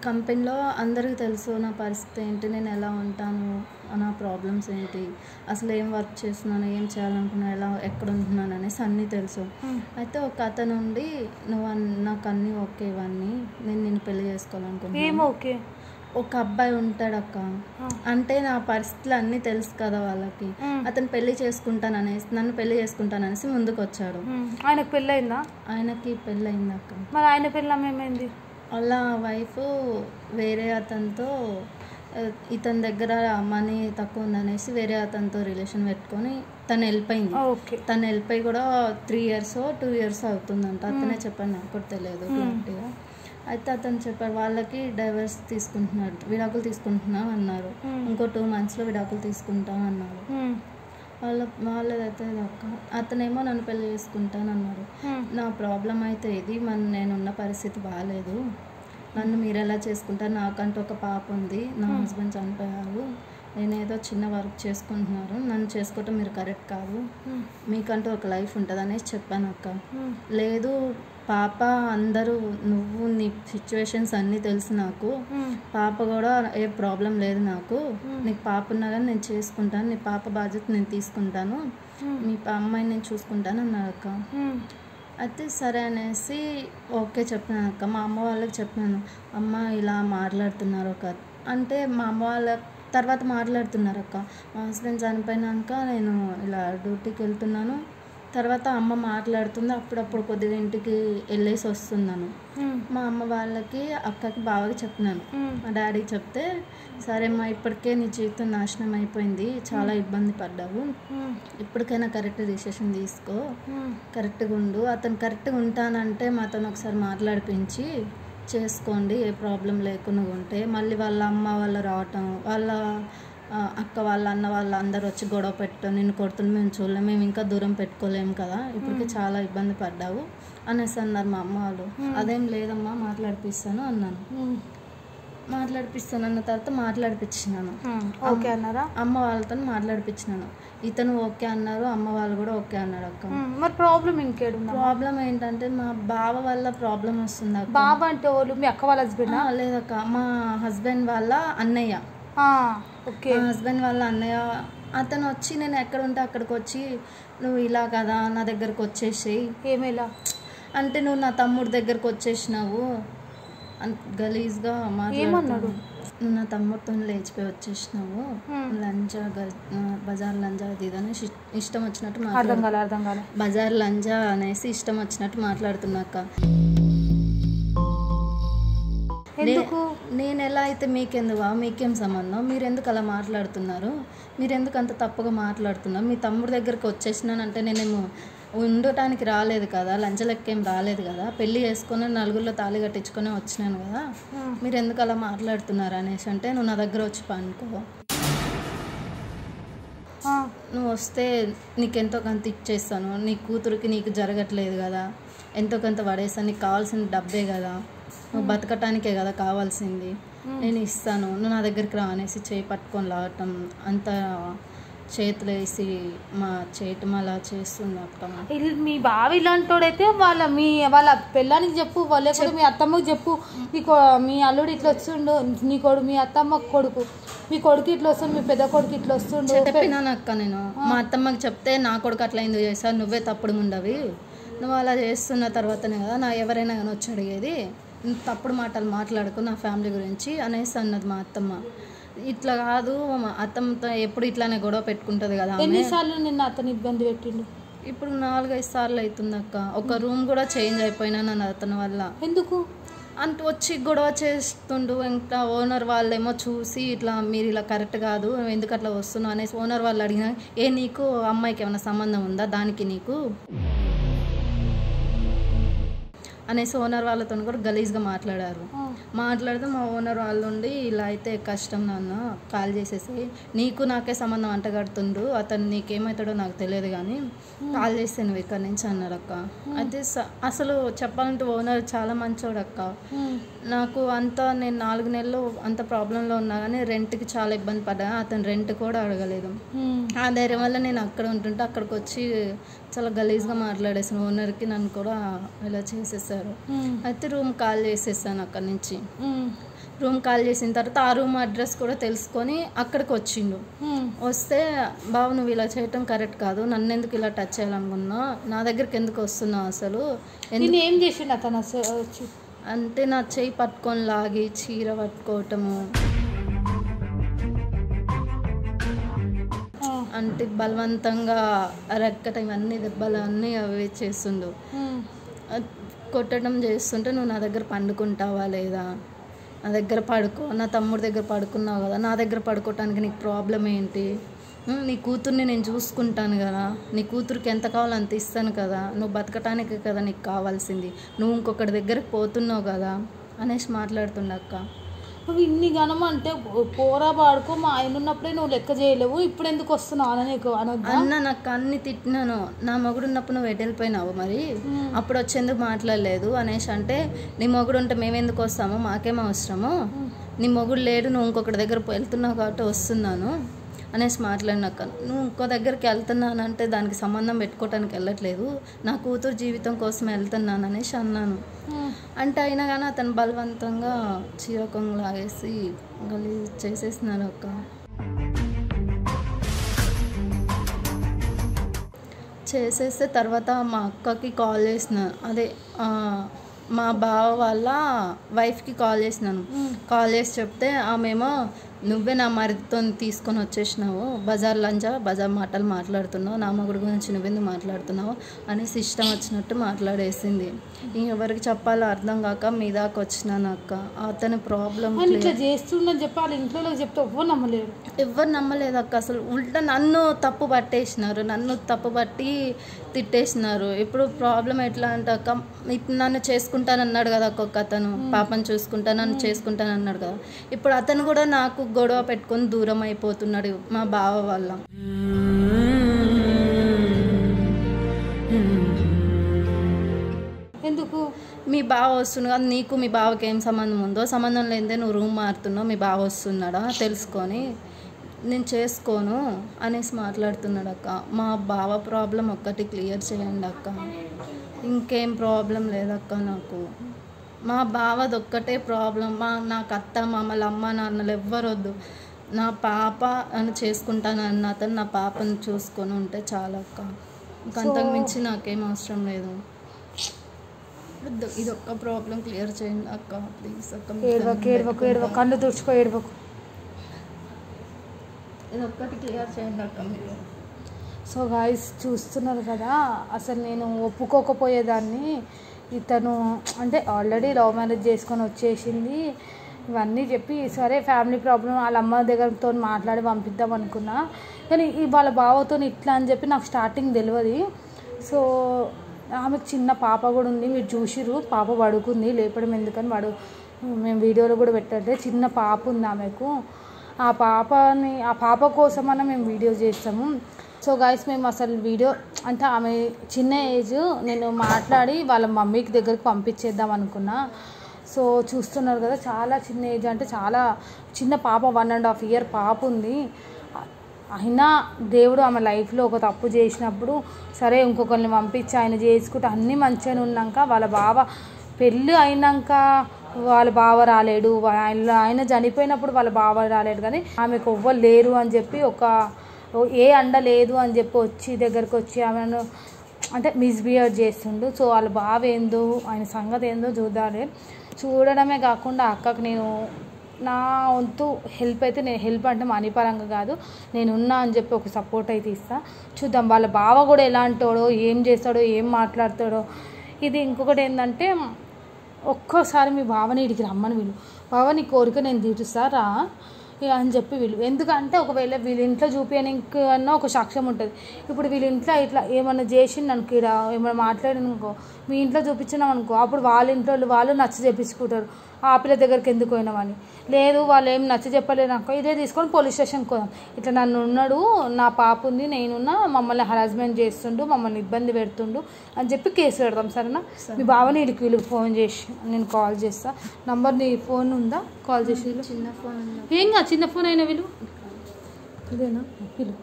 కంపెనీలో అందరికీ తెలుసు నా పరిస్థితి ఏంటి నేను ఎలా ఉంటాను నా ప్రాబ్లమ్స్ ఏంటి? అసలు ఏం వర్క్ చేస్తున్నాను? ఏం చేయాలనుకున్నా ఎలా ఎక్కడ ఉంటున్నాను? అనేసి అన్నీ తెలుసు. అయితే ఒక అతను ఉండి నువ్వు నాకు అన్నీ ఓకే ఇవన్నీ నేను నిన్ను పెళ్ళి చేసుకోవాలనుకుంటున్నాను. ఓకే? ఒక అబ్బాయి ఉంటాడు అక్క. ఆ. అంటే నా పరిస్థితులు అన్నీ తెలుసు కదా వాళ్ళకి. అతను పెళ్ళి చేసుకుంటాననేసి నన్ను పెళ్ళి చేసుకుంటాననేసి ముందుకు వచ్చాడు. ఆయనకు పెళ్ళయిందా? ఆయనకి పెళ్ళి అయింది అక్క. మరి ఆయన పెళ్ళం ఏమైంది వాళ్ళ వైఫ్ వేరే అతనితో ఇతని దగ్గర మనీ తక్కువ ఉందనేసి వేరే అతనితో రిలేషన్ పెట్టుకొని తను వెళ్ళిపోయింది తను వెళ్ళిపోయి కూడా త్రీ ఇయర్స్ టూ ఇయర్స్ అవుతుందంట. అతనే చెప్పాను నాకు కూడా తెలియదు క్లారిటీగా అయితే అతను చెప్పాడు వాళ్ళకి డైవర్స్ తీసుకుంటున్నాడు విడాకులు తీసుకుంటున్నాం అన్నారు. ఇంకో టూ మంత్స్లో విడాకులు తీసుకుంటాం అన్నారు. వాళ్ళ వాళ్ళదైతే అక్క. అతనేమో నన్ను పెళ్ళి చేసుకుంటాను అన్నారు ఉమ్. నా ప్రాబ్లం అయితే ఇది మన నేనున్న పరిస్థితి బాగాలేదు నన్ను మీరు ఎలా చేసుకుంటారు? నాకంటూ ఒక పాప ఉంది. నా హస్బెండ్ చనిపోయారు. నేను ఏదో చిన్న వర్క్ చేసుకుంటున్నారు. నన్ను చేసుకోవటం మీరు కరెక్ట్ కాదు. మీకంటూ ఒక లైఫ్ ఉంటుంది అనేసి చెప్పాను అక్క. లేదు పాప అందరూ నువ్వు నీ సిచ్యువేషన్స్ అన్నీ తెలుసు నాకు. పాప కూడా ఏ ప్రాబ్లం లేదు నాకు. నీకు పాప ఉన్నా కానీ నేను చేసుకుంటాను. నీ పాప బాధ్యత నేను తీసుకుంటాను. మీ అమ్మాయిని నేను చూసుకుంటాను అన్నారు అక్క. అయితే సరే అనేసి ఓకే చెప్పినాను అక్క. మా అమ్మ వాళ్ళకి చెప్పినాను. అమ్మ ఇలా మాట్లాడుతున్నారు ఒక అంటే మా అమ్మ వాళ్ళ తర్వాత మాట్లాడుతున్నారు అక్క. మా హస్బెండ్ చనిపోయినాక నేను ఇలా డ్యూటీకి వెళ్తున్నాను. తర్వాత అమ్మ మాట్లాడుతుంది. అప్పుడప్పుడు కొద్దిగా ఇంటికి వెళ్ళేసి వస్తున్నాను. మా అమ్మ వాళ్ళకి అక్కకి బావకి చెప్పినాను ఉమ్. మా డాడీకి చెప్తే సరే అమ్మా ఇప్పటికే నీ జీవితం నాశనం అయిపోయింది. చాలా ఇబ్బంది పడ్డావు. ఇప్పటికైనా కరెక్ట్ డిసిషన్ తీసుకో. కరెక్ట్గా ఉండు. అతను కరెక్ట్గా ఉంటానంటే మాతో ఒకసారి మాట్లాడిపించి చేసుకోండి ఏ ప్రాబ్లం లేకుండా ఉంటే. మళ్ళీ వాళ్ళ అమ్మ వాళ్ళు రావటం వాళ్ళ అక్క వాళ్ళ అన్న వాళ్ళ అందరు వచ్చి గొడవ పెట్టడం నిన్ను కొడుతుంటే మేము చూడలేము మేము ఇంకా దూరం పెట్టుకోలేము కదా ఇప్పటికి చాలా ఇబ్బంది పడ్డావు అనేసి అన్నారు మా అమ్మ వాళ్ళు. అదేం లేదమ్మా మాట్లాడిపిస్తాను అన్నాను. మాట్లాడిపిస్తాను అన్న తర్వాత మాట్లాడిపించినాను. ఓకే అన్నారా? అమ్మ వాళ్ళతో మాట్లాడిపించినాను ఇతను ఓకే అన్నారు అమ్మ వాళ్ళు కూడా ఓకే అన్నాడు అక్క. మరి ప్రాబ్లం ఇంకేడుందా ప్రాబ్లం ఏంటంటే మా బావ వల్ల ప్రాబ్లం వస్తుంది అక్క. బాబా అంటే వాళ్ళు మీ అక్క వాళ్ళ హస్బెండ్? లేదక్క. మా హస్బెండ్ వాళ్ళ అన్నయ్య. మా హస్బెండ్ వాళ్ళ అన్నయ్య అతను వచ్చి నేను ఎక్కడ ఉంటే అక్కడికి వచ్చి నువ్వు ఇలా కదా నా దగ్గరకు వచ్చేసేయి. ఏమేలా అంటే నువ్వు నా తమ్ముడి దగ్గరకు వచ్చేసినావు. అంత గలీజ్గా ఏమన్నాడు? నువ్వు నా తమ్ముడితో లేచిపోయి వచ్చేసినావు. లంజా బజార్ లంజా అది ఇది అని ఇష్- ఇష్టం వచ్చినట్టు మాట్లాడు బజార్ లంజా అనేసి ఇష్టం వచ్చినట్టు మాట్లాడుతున్నాక ఎందుకు? నేను ఎలా అయితే మీకెందువా? మీకేం సంబంధం? మీరు ఎందుకు అలా మాట్లాడుతున్నారు? మీరు ఎందుకు అంత తప్పుగా మాట్లాడుతున్నారు? మీ తమ్ముడి దగ్గరికి వచ్చేసినానంటే నేనేమో ఉండటానికి రాలేదు కదా లంచలెక్కేం రాలేదు కదా పెళ్ళి చేసుకొని నలుగురిలో తాళి కట్టించుకొని వచ్చినాను కదా. మీరు ఎందుకు అలా మాట్లాడుతున్నారు అనేసి అంటే నువ్వు నా దగ్గర వచ్చి పనుకో. నువ్వు వస్తే నీకు ఎంతో కొంత ఇచ్చేస్తాను నీ కూతురికి నీకు జరగట్లేదు కదా ఎంతో కొంత పడేస్తాను నీకు కావాల్సిన డబ్బే కదా నువ్వు బతకటానికే కదా కావాల్సింది. నేను ఇస్తాను. నువ్వు నా దగ్గరికి రా అనేసి చేయి పట్టుకొని లాగటం అంత చేతులు వేసి మా చేయటం అలా చేస్తుంది ఇల్- మీ బావ ఇలాంటోడైతే వాళ్ళ మీ వాళ్ళ పెళ్ళానికి చెప్పు వాళ్ళ మీ అత్తమ్మకి చెప్పు. మీ మీ అల్లుడు ఇట్లా వస్తుండు నీ కొడు మీ అత్తమ్మ కొడుకు. మీ కొడుకు ఇట్లా వస్తుండు మీ పెద్ద కొడుకు ఇట్లా వస్తుండు. చెప్పినాను అక్క నేను. మా అత్తమ్మకి చెప్తే నా కొడుకు అట్లా ఎందుకు చేశారు నువ్వే తప్పుడు ఉండవి నువ్వు అలా చేస్తున్న తర్వాతనే కదా నా ఎవరైనా కానీ వచ్చి అడిగేది. తప్పుడు మాటలు మాట్లాడుకు నా ఫ్యామిలీ గురించి అనేసి అన్నది మా అత్తమ్మ. ఇట్లా కాదు మా అత్తమ్మతో ఎప్పుడు ఇట్లానే గొడవ పెట్టుకుంటుంది కదా. ఎన్నిసార్లు నిన్న అతను ఇబ్బంది పెట్టిండు? ఇప్పుడు నాలుగైదు సార్లు అవుతుంది అక్క ఒక రూమ్ కూడా చేంజ్ అయిపోయినా నన్ను అతని వల్ల. ఎందుకు? అంత వచ్చి గొడవ చేస్తుండు ఇంకా ఓనర్ వాళ్ళేమో చూసి ఇట్లా మీరు ఇలా కరెక్ట్ కాదు ఎందుకు అట్లా వస్తున్నావు అనేసి ఓనర్ వాళ్ళు అడిగిన ఏ నీకు అమ్మాయికి ఏమైనా సంబంధం ఉందా? దానికి నీకు. అనేసి ఓనర్ వాళ్ళతో కూడా గలీజ్గా మాట్లాడారు. మాట్లాడితే మా ఓనర్ వాళ్ళు ఉండి ఇలా అయితే కష్టం నాన్న కాల్ చేసేసి నీకు నాకే సంబంధం అంటగడుతుండు అతను నీకేమవుతాడో నాకు తెలియదు కానీ కాల్ చేస్తే నువ్వు ఇక్కడి నుంచి అన్నారు అక్క అయితే అసలు చెప్పాలంటే ఓనర్ చాలా మంచోడు అక్క. నాకు అంత నేను నాలుగు నెలలు అంత ప్రాబ్లంలో ఉన్నా కానీ రెంట్కి చాలా ఇబ్బంది పడ్డా అతను రెంట్ కూడా అడగలేదు. ఆ ధైర్యం వల్ల నేను అక్కడ ఉంటుంటే అక్కడికి వచ్చి చాలా గలీజ్గా మాట్లాడేసాను ఓనర్కి నన్ను కూడా ఇలా చేసేసారు. అయితే రూమ్ కాల్ చేసేసాను అక్కడి నుంచి. రూమ్ కాల్ చేసిన తర్వాత ఆ రూమ్ అడ్రస్ కూడా తెలుసుకొని అక్కడికి వచ్చిండు. వస్తే బాబు నువ్వు ఇలా చేయటం కరెక్ట్ కాదు. నన్ను ఎందుకు ఇలా టచ్ చేయాలనుకున్నా నా దగ్గరికి ఎందుకు వస్తున్నావు అసలు? ఏం చేసిండు అతను? అంటే నా చేయి పట్టుకొని లాగి చీర పట్టుకోవటము. అంటే బలవంతంగా రెక్కట ఇవన్నీ దెబ్బలు అన్నీ అవి చేస్తుండు. కొట్టడం చేస్తుంటే నువ్వు నా దగ్గర పండుకుంటావా లేదా? నా దగ్గర పడుకో నా తమ్ముడి దగ్గర పడుకున్నావు కదా నా దగ్గర పడుకోవటానికి నీకు ప్రాబ్లం ఏంటి? నీ కూతుర్ని నేను చూసుకుంటాను కదా నీ కూతురికి ఎంత కావాలో అంత ఇస్తాను కదా నువ్వు బతకటానికి కదా నీకు కావాల్సింది నువ్వు ఇంకొకటి దగ్గరికి పోతున్నావు కదా అనేసి మాట్లాడుతుండక్క నువ్వు ఇన్ని గనం అంటే పోరా పాడుకో మా ఆయన ఉన్నప్పుడే నువ్వు లెక్క చేయలేవు. ఇప్పుడు ఎందుకు వస్తున్నావు అని నీకు అనొద్దా? అన్న నాకు అన్ని తిట్టినాను. నా మొగుడు ఉన్నప్పుడు నువ్వు వెళ్ళిపోయినావు మరి? అప్పుడు వచ్చేందుకు మాట్లాడలేదు? అనేసి అంటే నీ మొగుడు ఉంటే మేము ఎందుకు వస్తాము? మాకేం అవసరము? నీ మొగుడు లేడు నువ్వు ఇంకొకటి దగ్గర వెళ్తున్నావు కాబట్టి వస్తున్నాను. అనేసి మాట్లాడినాక నువ్వు ఇంకో దగ్గరికి వెళ్తున్నానంటే దానికి సంబంధం పెట్టుకోవటానికి వెళ్ళట్లేదు. నా కూతురు జీవితం కోసం వెళ్తున్నాను అనేసి అన్నాను అంటే అయినా కానీ అతను బలవంతంగా చీరకొంగు లాగేసి గలీజ్ చేసేసినారు అక్క. చేసేస్తే తర్వాత మా అక్కకి కాల్ చేసిన. అదే మా బావ వాళ్ళ వైఫ్కి కాల్ చేసినాను. కాల్ చేసి చెప్తే ఆమెమో నువ్వే నా మరిదితో తీసుకొని వచ్చేసినావు. బజార్ లంచా? బజార్ మాటలు మాట్లాడుతున్నావు. నా మొగుడు గురించి నువ్వెందుకు మాట్లాడుతున్నావు? అనేసి ఇష్టం వచ్చినట్టు మాట్లాడేసింది. ఎవరికి చెప్పాలో అర్థం కాక మీ దాకా వచ్చినాను అక్క. అతని ప్రాబ్లం ఇట్లా చేస్తుండని చెప్పి వాళ్ళ ఇంట్లో చెప్తే ఎవ్వరు నమ్మలేరు. ఎవరు నమ్మలేదు అక్క. అసలు ఉల్టా నన్ను తప్పు పట్టేసినారు. నన్ను తప్పు పట్టి తిట్టేసినారు. ఇప్పుడు ప్రాబ్లం ఎట్లా అంటే అక్క ఇప్పుడు నన్ను చేసుకుంటానన్నాడు కదా ఒక్కొక్క అతను. పాపను చూసుకుంటాను నన్ను చేసుకుంటాను అన్నాడు కదా. ఇప్పుడు అతను కూడా నాకు గొడవ పెట్టుకొని దూరం అయిపోతున్నాడు మా బావ వల్ల. ఎందుకు? మీ బావ వస్తున్నాడు. కదా నీకు మీ బావకి ఏం సంబంధం ఉందో? సంబంధం లేదే నువ్వు రూమ్ మారుతున్నావు మీ బావ వస్తున్నాడా? తెలుసుకొని నేను చేసుకోను అనేసి మాట్లాడుతున్నాడు అక్క. మా బావ ప్రాబ్లం ఒక్కటి క్లియర్ చేయండి అక్క. ఇంకేం ప్రాబ్లం లేదక్క నాకు. మా బావది ఒక్కటే ప్రాబ్లం. మా నాకు అత్త మామల అమ్మ నాన్నలు ఎవ్వరు వద్దు నా పాప అని చేసుకుంటాను అన్న అతను నా పాపను చూసుకొని ఉంటే చాలా అక్క. ఇంకంతకు మించి నాకేం అవసరం లేదు. ఇది- ఒక్క ప్రాబ్లం క్లియర్ చేయండి అక్క ప్లీజ్ అక్క ఏడవకు ఏడవకు ఏడవకు. కళ్ళు తుడుచుకో ఏడవకు. ఇది ఒక్కటి క్లియర్ చేయండి అక్క మీరు. సో గాయస్ చూస్తున్నారు కదా అసలు నేను ఒప్పుకోకపోయేదాన్ని. ఇతను అంటే ఆల్రెడీ లవ్ మ్యారేజ్ చేసుకొని వచ్చేసింది. ఇవన్నీ చెప్పి సరే ఫ్యామిలీ ప్రాబ్లం వాళ్ళ అమ్మ దగ్గరతో మాట్లాడి పంపిద్దాం అనుకున్నా. కానీ వాళ్ళ బావతో ఇట్లా అని చెప్పి నాకు స్టార్టింగ్ తెలియదు సో ఆమెకు చిన్న పాప కూడా ఉంది. మీరు చూసిర్రు పాప పడుకుంది. లేపడం ఎందుకని వాడు మేము వీడియోలో కూడా పెట్టండి చిన్న పాప ఉంది ఆమెకు. ఆ పాపని ఆ పాప కోసమన్నా మేము వీడియో చేస్తాము. సో గాయస్ మేము అసలు వీడియో అంటే ఆమె చిన్న ఏజ్ నేను మాట్లాడి వాళ్ళ మమ్మీకి దగ్గరికి పంపించేద్దాం అనుకున్నా. సో చూస్తున్నారు కదా చాలా చిన్న ఏజ్ అంటే చాలా చిన్న పాప వన్ అండ్ హాఫ్ ఇయర్ పాప ఉంది. అయినా దేవుడు ఆమె లైఫ్లో ఒక తప్పు చేసినప్పుడు సరే ఇంకొకరిని పంపించి ఆయన చేసుకుంటే అన్నీ మంచిగానే ఉన్నాక వాళ్ళ బావ పెళ్ళి అయినాక వాళ్ళ బావ రాలేడు. ఆయన ఆయన చనిపోయినప్పుడు వాళ్ళ బావ రాలేడు కానీ ఆమెకు ఎవ్వరు లేరు అని చెప్పి ఒక ఏ అండ లేదు అని చెప్పి వచ్చి దగ్గరకు వచ్చి ఆమెను అంటే మిస్బిహేవ్ చేస్తుండు. సో వాళ్ళ బావ ఏందో ఆయన సంగతి ఏందో చూడాలి. చూడడమే కాకుండా అక్కకు నేను నా వంతు హెల్ప్ అయితే నేను హెల్ప్ అంటే మనీ పరంగా కాదు. నేను ఉన్నా అని చెప్పి ఒక సపోర్ట్ అయితే ఇస్తా. చూద్దాం వాళ్ళ బావ కూడా ఎలాంటోడో ఏం చేస్తాడో ఏం మాట్లాడతాడో. ఇది ఇంకొకటి ఏంటంటే ఒక్కోసారి మీ బావని ఇడికి రమ్మని వీళ్ళు బావ నీ కోరిక నేను తీరుస్తారా రా. అని చెప్పి వీళ్ళు. ఎందుకంటే ఒకవేళ వీళ్ళ ఇంట్లో చూపించడానికి అన్న ఒక సాక్ష్యం ఉంటుంది. ఇప్పుడు వీళ్ళ ఇంట్లో ఇట్లా ఏమన్నా చేసిండు అనుకో ఇక్కడ ఏమైనా మాట్లాడిననుకో మీ ఇంట్లో చూపించినాం అనుకో అప్పుడు వాళ్ళ ఇంట్లో వాళ్ళు వాళ్ళు నచ్చ చేపించుకుంటారు. ఆ పిల్ల దగ్గరికి ఎందుకు పోయినామని లేదు వాళ్ళు ఏం నచ్చ చెప్పలేదు అనుకో ఇదే తీసుకొని పోలీస్ స్టేషన్కి పోదాం. ఇట్లా నన్ను ఉన్నాడు నా పాప ఉంది నేనున్నా మమ్మల్ని హరాస్మెంట్ చేస్తుండు మమ్మల్ని ఇబ్బంది పెడుతుండు అని చెప్పి కేసు పెడదాం సరేనా? మీ బావని వీడికి వీళ్ళకి ఫోన్ చేసి నేను కాల్ చేస్తా. నంబర్ నీ ఫోన్ ఉందా? కాల్ చేసి చిన్న ఫోన్ ఉంది. ఏం కాదు చిన్న ఫోన్ అయినా వీళ్ళు? ఇదేనా? వీళ్ళు.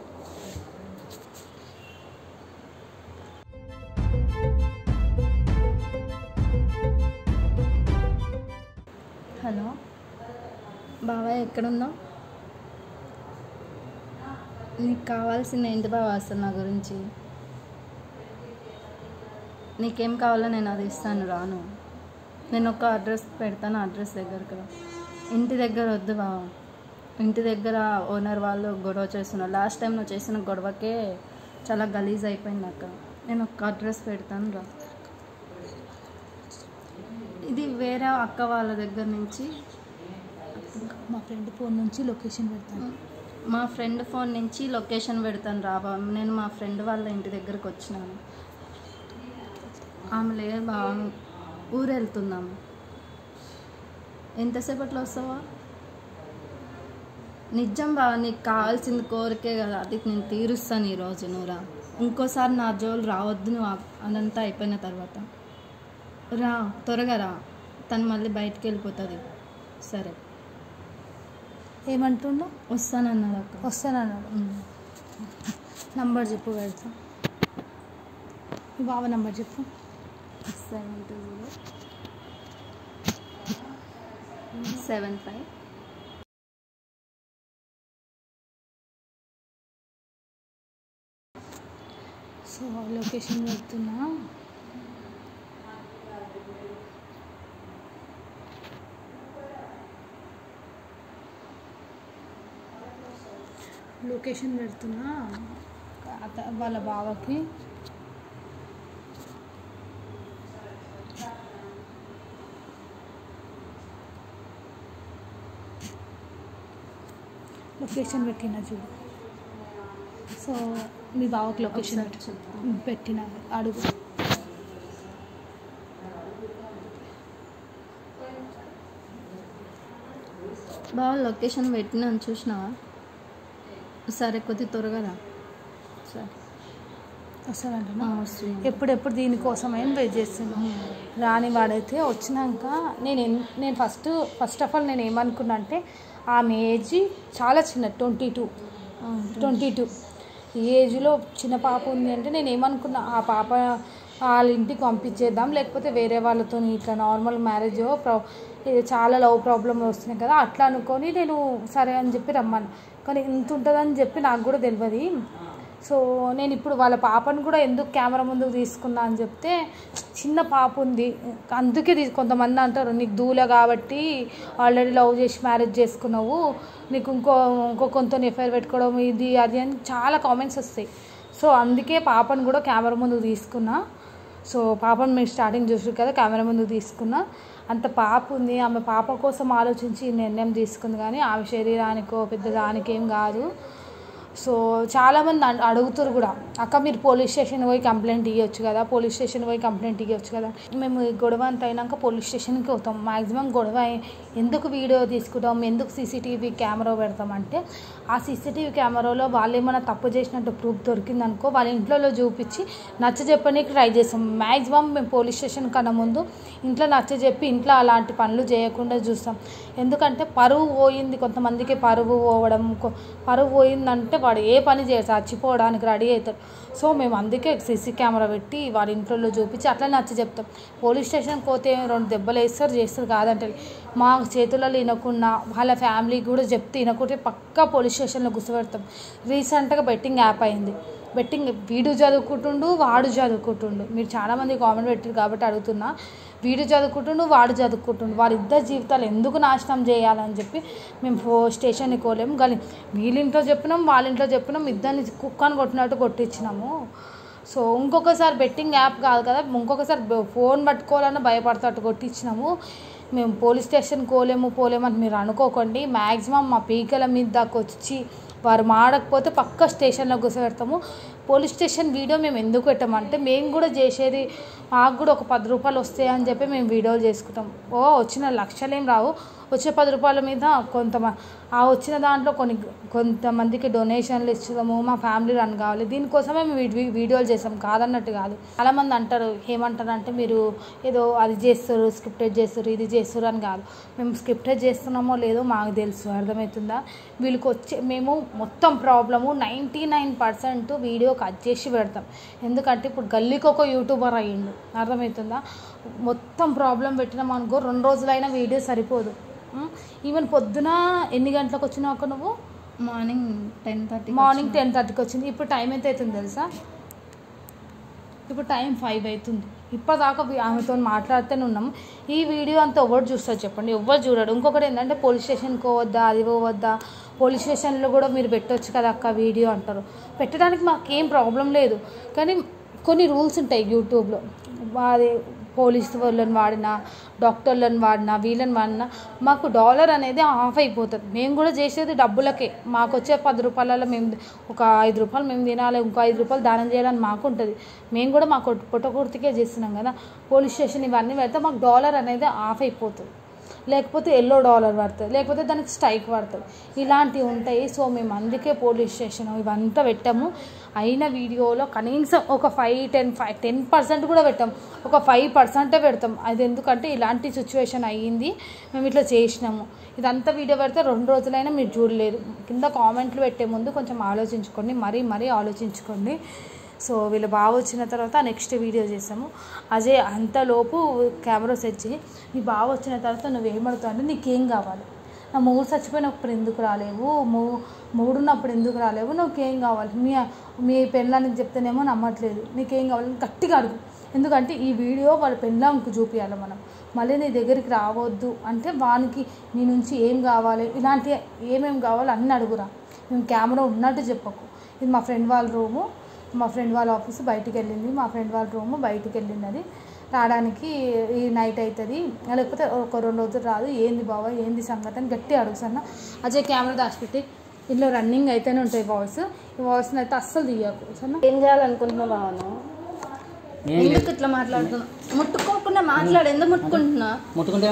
హలో. బాబాయ్ ఎక్కడున్నావు? నీకు కావాల్సింది ఏంటి బాబా అసలు నా గురించి. నీకేం కావాలో నేను అది ఇస్తాను రాను. నేను ఒక అడ్రస్ పెడతాను అడ్రస్ దగ్గరకు రా. ఇంటి దగ్గర వద్దు బావా. ఇంటి దగ్గర ఓనర్ వాళ్ళు గొడవ చేస్తున్నారు. లాస్ట్ టైం నువ్వు చేసిన గొడవకే చాలా గలీజ్ అయిపోయింది అక్క. నేను ఒక అడ్రస్ పెడతాను రా. ఇది వేరే అక్క వాళ్ళ దగ్గర నుంచి. మా ఫ్రెండ్ ఫోన్ నుంచి లొకేషన్ పెడతాను. మా ఫ్రెండ్ ఫోన్ నుంచి లొకేషన్ పెడతాను రా బా నేను మా ఫ్రెండ్ వాళ్ళ ఇంటి దగ్గరకు వచ్చినాను. ఆమె లేదు బా ఊరు వెళ్తున్నాము. ఎంతసేపట్లో వస్తావా? నిజం బా నీకు కావాల్సింది కోరికే కదా. అది నేను తీరుస్తాను ఈరోజు నువ్వు రా. ఇంకోసారి నా జోలు రావద్దు నువ్వు. అదంతా అయిపోయిన తర్వాత. రా త్వరగా రా. తను మళ్ళీ బయటికి వెళ్ళిపోతుంది. సరే. ఏమంటుండో? వస్తానన్నాడు అక్క. వస్తానన్నాడు. నంబర్ చెప్పు పెడతా. మీ బావ నంబర్ చెప్పు. Seven two zero. Seven five. So location పెడుతున్నా. లొకేషన్ పెడుతున్నా. వాళ్ళ బావకి. లొకేషన్ పెట్టిన చూడు. సో మీ బావకి లొకేషన్. పెట్టిన. అడుగు. బాగా లొకేషన్ పెట్టినాను చూసినావా? సరే కొద్ది త్వరగా రా. సరే. ఆ, వస్తుంది ఎప్పుడెప్పుడు దీనికోసమైనా వెయిట్ చేస్తున్నాను రాని వాడైతే వచ్చినాక నేను నేను ఫస్ట్ ఫస్ట్ ఆఫ్ ఆల్ నేను ఏమనుకున్నా అంటే ఆమె ఏజ్ చాలా చిన్న ట్వంటీ టూ ట్వంటీ టూ ఈ ఏజ్లో చిన్న పాప ఉంది అంటే నేను ఏమనుకున్నా ఆ పాప వాళ్ళ ఇంటికి పంపించేద్దాం. లేకపోతే వేరే వాళ్ళతో ఇట్లా నార్మల్ మ్యారేజ్ చాలా లవ్ ప్రాబ్లమ్ వస్తున్నాయి కదా అట్లా అనుకొని నేను సరే అని చెప్పి రమ్మను. కానీ ఇంత ఉంటుందని చెప్పి నాకు కూడా తెలియదు సో నేను ఇప్పుడు వాళ్ళ పాపను కూడా ఎందుకు కెమెరా ముందుకు తీసుకున్నా అని చెప్తే చిన్న పాప ఉంది. అందుకే కొంతమంది అంటారు నీకు దూల కాబట్టి ఆల్రెడీ లవ్ చేసి మ్యారేజ్ చేసుకున్నావు. నీకు ఇంకో ఇంకో కొంత ఎఫ్ఐఆర్ పెట్టుకోవడం ఇది అది అని చాలా కామెంట్స్ వస్తాయి. సో అందుకే పాపను కూడా కెమెరా ముందుకు తీసుకున్నా. సో పాపను మీరు స్టార్టింగ్ చూసారు కదా కెమెరా ముందు తీసుకున్నా. అంత పాప ఉంది ఆమె పాప కోసం ఆలోచించి నిర్ణయం తీసుకుంది కానీ ఆమె శరీరానికో పెద్ద దానికేం కాదు. సో చాలామంది అడుగుతారు కూడా అక్క మీరు పోలీస్ స్టేషన్ పోయి కంప్లైంట్ ఇవ్వచ్చు కదా పోలీస్ స్టేషన్ పోయి కంప్లైంట్ ఇవ్వచ్చు కదా. మేము గొడవ అంత అయినాక పోలీస్ స్టేషన్కి పోతాం. మ్యాక్సిమం గొడవ ఎందుకు వీడియో తీసుకుంటాం? ఎందుకు సీసీటీవీ కెమెరా పెడతాం? అంటే ఆ సీసీటీవీ కెమెరాలో వాళ్ళు ఏమైనా తప్పు చేసినట్టు ప్రూఫ్ దొరికిందనుకో వాళ్ళ ఇంట్లో చూపించి నచ్చ చెప్పడానికి ట్రై చేస్తాం. మ్యాక్సిమం మేము పోలీస్ స్టేషన్ కన్నా ముందు ఇంట్లో నచ్చ చెప్పి ఇంట్లో అలాంటి పనులు చేయకుండా చూస్తాం. ఎందుకంటే పరువు పోయింది కొంతమందికి పరువు పోవడం పరువు పోయిందంటే వాడు ఏ పని చేసి చచ్చిపోవడానికి రెడీ అవుతాడు. సో మేము అందుకే సీసీ కెమెరా పెట్టి వాడి ఇంట్లో చూపించి అట్లా నచ్చ చెప్తాం. పోలీస్ స్టేషన్కి పోతే రెండు దెబ్బలు వేస్తారు చేస్తారు కాదంటే మా చేతులలో వినకుండా వాళ్ళ ఫ్యామిలీకి కూడా చెప్తే వినకుంటే పక్కా పోలీస్ స్టేషన్లో గుర్తుపెడతాం రీసెంట్గా బెట్టింగ్ యాప్ అయింది. బెట్టింగ్ వీడు చదువుకుంటుండు వాడు చదువుకుంటుండు. మీరు చాలామంది కామెంట్ పెట్టారు కాబట్టి అడుగుతున్నా. వీడు చదువుకుంటుండు వాడు చదువుకుంటుండు. వారిద్దరి జీవితాలు ఎందుకు నాశనం చేయాలని చెప్పి మేము ఫో స్టేషన్కి పోలేము. కానీ వీళ్ళింట్లో చెప్పినాం వాళ్ళ ఇంట్లో చెప్పినాం. ఇద్దరిని కుక్కను కొట్టినట్టు కొట్టించినాము. సో ఇంకొకసారి బెట్టింగ్ యాప్ కాదు కదా ఇంకొకసారి ఫోన్ పట్టుకోవాలన్నా భయపడతాట్టు కొట్టించినాము. మేము పోలీస్ స్టేషన్ పోలేము పోలేము అని మీరు అనుకోకండి. మ్యాక్సిమం మా పీకల మీద దాకా వచ్చి వారు మాడకపోతే పక్క స్టేషన్లో కూర్చోబెడతాము. పోలీస్ స్టేషన్ వీడియో మేము ఎందుకు పెట్టామంటే మేము కూడా చేసేది మాకు కూడా ఒక పది రూపాయలు వస్తాయి అని చెప్పి మేము వీడియోలు చేసుకుంటాం. ఓ వచ్చిన లక్షలేం రావు. వచ్చే పది రూపాయల మీద కొంతమంది ఆ వచ్చిన దాంట్లో కొన్ని కొంతమందికి డొనేషన్లు ఇచ్చుదాము మా ఫ్యామిలీ రన్ కావాలి దీనికోసమే మేము వీడియోలు చేస్తాం కాదన్నట్టు కాదు. చాలామంది అంటారు ఏమంటారు అంటే మీరు ఏదో అది చేస్తారు స్క్రిప్టెడ్ చేస్తారు ఇది చేస్తారు అని కాదు. మేము స్క్రిప్టెడ్ చేస్తున్నామో లేదో మాకు తెలుసు అర్థమవుతుందా? వీళ్ళకి వచ్చే మేము మొత్తం problem ninety nine percent video cut చేసి పెడతాం. ఎందుకంటే ఇప్పుడు గల్లీకి ఒక యూట్యూబర్ అయ్యిండు అర్థమవుతుందా? మొత్తం ప్రాబ్లం పెట్టినాం అనుకో రెండు రోజులైనా వీడియో సరిపోదు. ఈవెన్ పొద్దున ఎన్ని గంటలకు వచ్చినావు అక్క నువ్వు? Morning ten thirty morning ten థర్టీకి వచ్చింది. ఇప్పుడు టైం ఎంత అవుతుంది తెలుసా? ఇప్పుడు టైం ఫైవ్ అవుతుంది. ఇప్పటిదాకా ఆమెతో మాట్లాడుతూనే ఉన్నాం ఈ వీడియో అంతా ఎవరు చూస్తారు చెప్పండి? ఎవరు చూడడు ఇంకొకటి ఏంటంటే పోలీస్ స్టేషన్కి పోవద్దా అది పోవద్దా? పోలీస్ స్టేషన్లో కూడా మీరు పెట్టొచ్చు కదా అక్క వీడియో అంటారు. పెట్టడానికి మాకేం ప్రాబ్లం లేదు. కానీ కొన్ని రూల్స్ ఉంటాయి యూట్యూబ్లో. అది పోలీస్ వాళ్ళని వాడినా డాక్టర్లను వాడినా వీళ్ళని వాడినా మాకు డాలర్ అనేది ఆఫ్ అయిపోతుంది. మేము కూడా చేసేది డబ్బులకే. మాకు వచ్చే పది రూపాయలలో మేము ఒక ఐదు రూపాయలు మేము తినాలి ఇంకో ఐదు రూపాయలు దానం చేయాలని మాకు ఉంటుంది. మేము కూడా మాకు పొట్టకూర్తికే చేస్తున్నాం కదా. పోలీస్ స్టేషన్ ఇవన్నీ పెడితే మాకు డాలర్ అనేది ఆఫ్ అయిపోతుంది. లేకపోతే ఎల్లో డాలర్ పడుతుంది లేకపోతే దానికి స్ట్రైక్ పడుతుంది ఇలాంటివి ఉంటాయి. సో మేము అందుకే పోలీస్ స్టేషన్ ఇవంతా పెట్టాము. అయిన వీడియోలో కనీసం ఒక five ten five ten percent కూడా పెట్టాం. ఒక ఫైవ్ పర్సెంటే పెడతాం. అది ఎందుకంటే ఇలాంటి సిచ్యువేషన్ అయ్యింది. మేము ఇట్లా చేసినాము. ఇదంతా వీడియో పెడితే రెండు రోజులైనా మీరు చూడలేదు. కింద కామెంట్లు పెట్టే ముందు కొంచెం ఆలోచించుకోండి. మరీ మరీ ఆలోచించుకోండి. సో వీళ్ళు బాగా వచ్చిన తర్వాత నెక్స్ట్ వీడియో చేసాము అజయ్ అంతలోపు కెమెరా సెట్ చేయి నీ బాగా వచ్చిన తర్వాత నువ్వు ఏమడుతావు అంటే నీకేం కావాలి? నా మూడు చచ్చిపోయినప్పుడు ఎందుకు రాలేవు? మూ మూడున్నప్పుడు ఎందుకు రాలేవు? నీకేం కావాలి? మీ మీ పెళ్ళానికి చెప్తేనేమో నమ్మట్లేదు. నీకేం కావాలి? గట్టిగా అడుగు. ఎందుకంటే ఈ వీడియో వాళ్ళ పెళ్ళాంకి చూపించాలి మనం. మళ్ళీ నీ దగ్గరికి రావద్దు అంటే వానికి నీ నుంచి ఏం కావాలి? ఇలాంటి ఏమేమి కావాలో? అన్నీ అడుగురా. మేము కెమెరా ఉన్నట్టు చెప్పకు. ఇది మా ఫ్రెండ్ వాళ్ళ రూము మా ఫ్రెండ్ వాళ్ళ ఆఫీస్ బయటికి వెళ్ళింది. మా ఫ్రెండ్ వాళ్ళ రూమ్ బయటికి వెళ్ళింది అది. రావడానికి ఈ నైట్ అవుతుంది లేకపోతే ఒక రెండు రోజులు రాదు. ఏంది బావ? ఏంది సంగతి అని గట్టి అడుగుతాను అజయ్ కెమెరా దాచిపెట్టి. ఇంట్లో రన్నింగ్ అయితేనే ఉంటాయి వాయిస్ ఈ వాయిస్ని అయితే అస్సలు తీయకు. సరేనా? ఏం చేయాలనుకుంటున్నావు బావను? ఎందుకు ఇట్లా మాట్లాడుతున్నా ముట్టుకోకుండా మాట్లాడు. ఎందుకు ముట్టుకుంటున్నా ముట్టుకుంటే?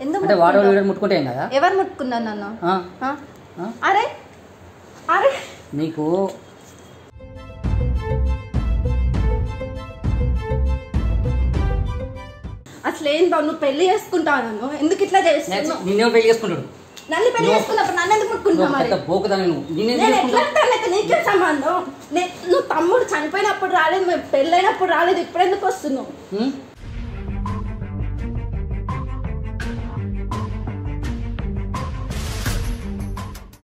ఎందుకు అంటే వాడు ముట్టుకుంటే కదా? ఎవరు ముట్టుకున్నారు నన్ను? ఆ, ఆ? ఆ? అరే! అరే! నీకు అసలు ఏం బాబు నువ్వు పెళ్ళి చేసుకుంటావు ఎందుకు ఇట్లా చేస్తున్నావు? నిన్నే పెళ్ళి చేసుకుంటాడు. నన్ను పెళ్ళి చేసుకున్నప్పుడు నన్ను ఎందుకు ముట్టుకుంటున్నావు మరి? నేను ఎట్లా అంటాను నీకే సంబంధం? నువ్వు తమ్ముడు చనిపోయినప్పుడు రాలేదు పెళ్ళైనప్పుడు రాలేదు ఇప్పుడు ఎందుకు వస్తున్నావు?